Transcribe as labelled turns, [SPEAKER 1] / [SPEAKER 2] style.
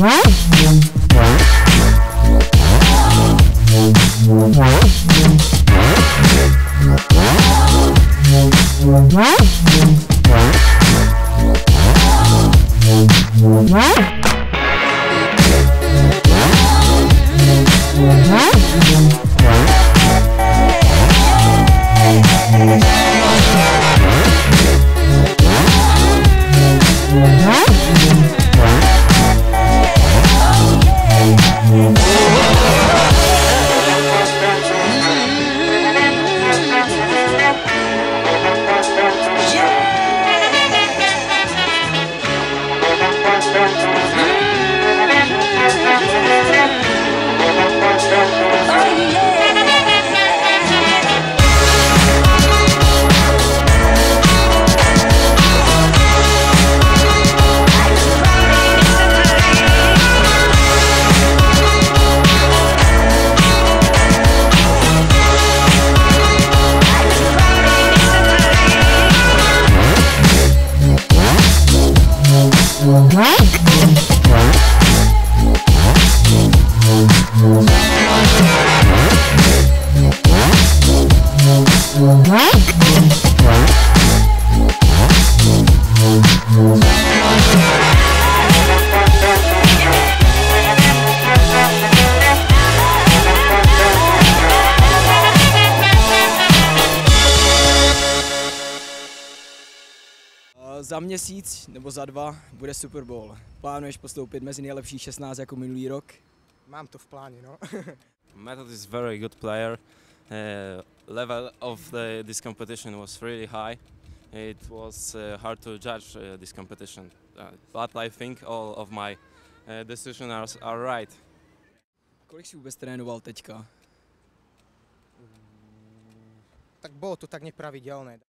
[SPEAKER 1] what? Za měsíc nebo za dva bude Super Bowl. Plánuješ postoupit mezi nejlepších 16 jako minulý rok?
[SPEAKER 2] Mám to v pláně, no.
[SPEAKER 3] Method is very good player. Uh, level of the, this competition was really high. It was uh, hard to judge uh, this competition, uh, but I think all of my uh, decisions are, are right.
[SPEAKER 1] Kolik jsi vůbec trénoval teďka?
[SPEAKER 2] Tak bolo to tak nepravidelné.